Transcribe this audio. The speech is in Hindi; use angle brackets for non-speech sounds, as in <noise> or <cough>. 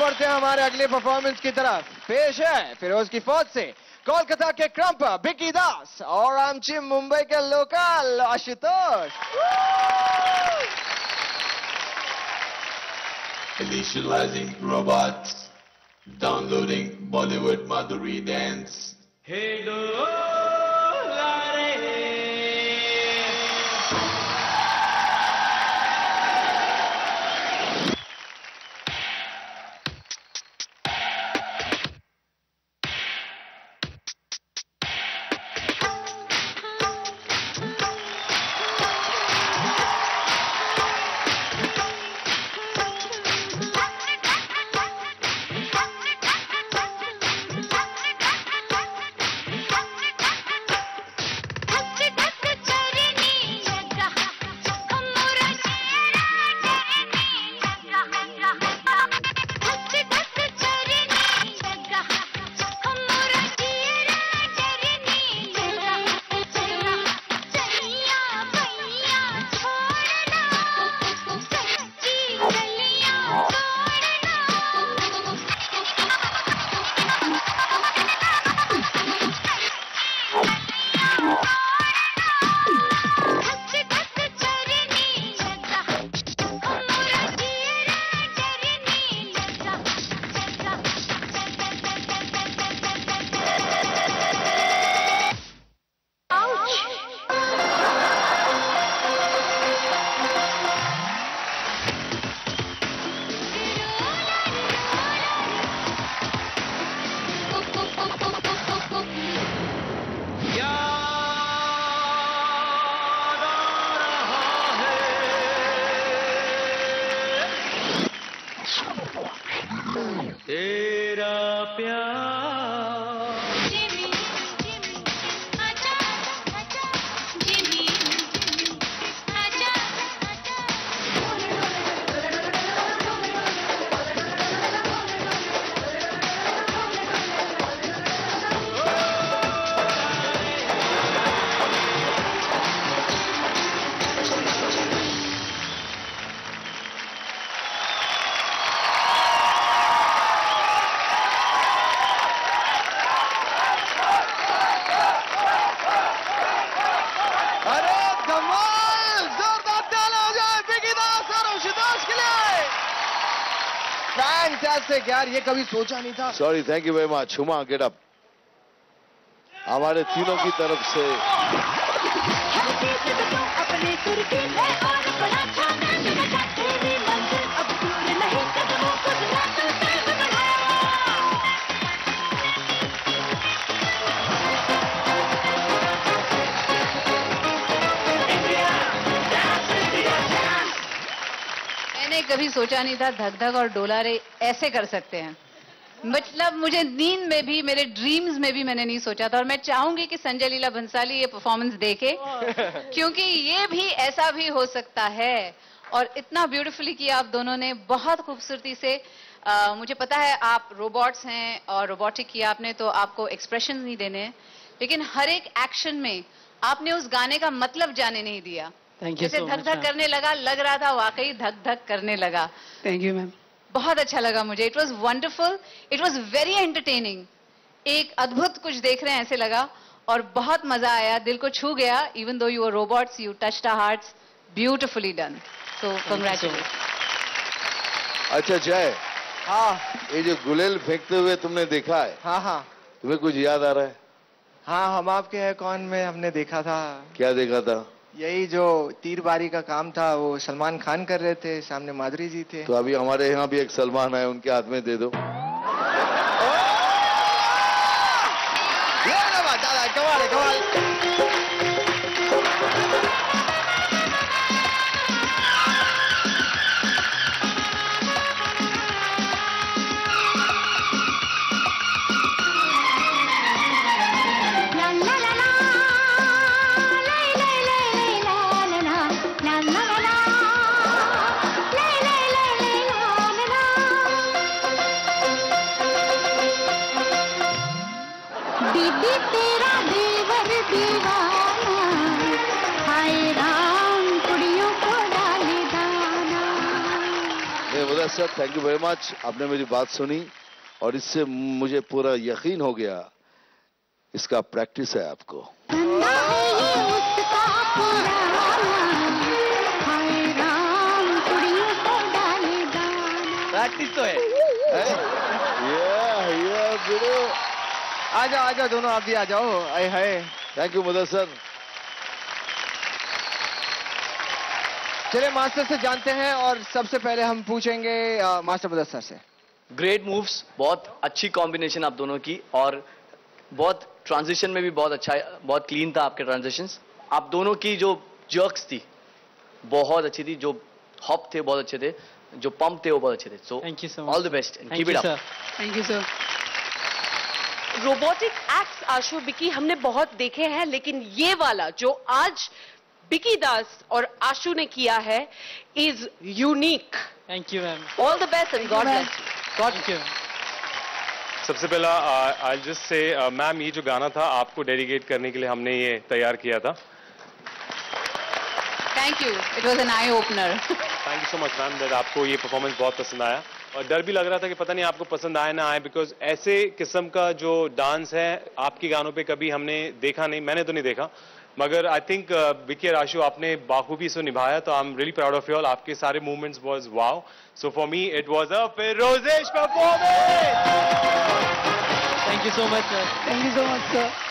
बढ़ते हैं हमारे अगले परफॉर्मेंस की तरफ़ पेश है फिरोज की फौज से कोलकाता के क्रम्प बिकी दास और आमची मुंबई के local Ashutosh Initializing robots. Downloading Bollywood Madhuri Dance. तेरा फैंटास्टिक यार ये कभी सोचा नहीं था। Sorry thank you very much Huma get up हमारे तीनों की तरफ़ से। मैंने कभी सोचा नहीं था धक धक और डोला रे ऐसे कर सकते हैं। मतलब मुझे नींद में भी मेरे ड्रीम्स में भी मैंने नहीं सोचा था और मैं चाहूँगी कि संजय लीला भंसाली ये परफॉर्मेंस देखे <laughs> क्योंकि ये भी ऐसा भी हो सकता है। और इतना ब्यूटीफुली किया आप दोनों ने बहुत खूबसूरती से। अ, मुझे पता है आप रोबोट्स हैं और रोबोटिक किया आपने तो आपको एक्सप्रेशन नहीं देने हैं। लेकिन हर एक एक्शन में आपने उस गाने का मतलब जाने नहीं दिया। थैंक यू धक धक करने लगा लग रहा था वाकई धक धक करने लगा। थैंक यू मैम बहुत अच्छा लगा मुझे। It was wonderful it was very entertaining एक अद्भुत कुछ देख रहे हैं ऐसे लगा। और बहुत मज़ा आया दिल को छू गया even though you are robots you touch the hearts beautifully done so congratulate अच्छा जय। हाँ। ये जो गुलेल फेंकते हुए तुमने देखा है? हाँ हाँ। तुम्हें कुछ याद आ रहा है? हाँ हम आपके है कौन में हमने देखा था। क्या देखा था? यही जो तीरबारी का काम था वो सलमान खान कर रहे थे सामने माधुरी जी थे। तो अभी हमारे यहाँ भी एक सलमान है उनके हाथ में दे दो। कमाल कमाल। दीदी तेरा देवर दीवाना हाय राम कुड़ियों को दाना। Sir thank you very much आपने मेरी बात सुनी और इससे मुझे पूरा यकीन हो गया। इसका प्रैक्टिस है आपको। प्रैक्टिस तो है, है? yeah, yeah, आ जाओ आ जाओ दोनों आप भी आ जाओ। आए hi. Thank you mother sir चलिए मास्टर से जानते हैं और सबसे पहले हम पूछेंगे अ, मास्टर मुदस्सर से। ग्रेट मूव्स बहुत अच्छी कॉम्बिनेशन आप दोनों की और बहुत ट्रांजिशन में भी बहुत अच्छा बहुत क्लीन था आपके ट्रांजिशंस आप दोनों की जो जर्क्स थी बहुत अच्छी थी जो हॉप थे बहुत अच्छे थे जो पंप थे वो बहुत अच्छे थे। So. All the best and Thank keep robotic acts Ashu बिकी हमने बहुत देखे हैं लेकिन ये वाला जो आज बिकी दास और आशु ने किया है is unique Thank you, ma'am. All the best and God bless Thank you. सबसे पहला आई जस्ट से मैम ये जो गाना था आपको डेडिकेट करने के लिए हमने ये तैयार किया था। Thank you it was an eye opener thank you so much ma'am that आपको ये परफॉर्मेंस बहुत पसंद आया। डर भी लग रहा था कि पता नहीं आपको पसंद आए ना आए बिकॉज़ ऐसे किस्म का जो डांस है आपके गानों पे कभी हमने देखा नहीं मैंने तो नहीं देखा मगर आई थिंक विकी राशु आपने बाखूबी इसको निभाया तो I am really proud of you all आपके सारे movements was wow so for me it was a ferocious performance Thank you so much, sir. Thank you so much, sir.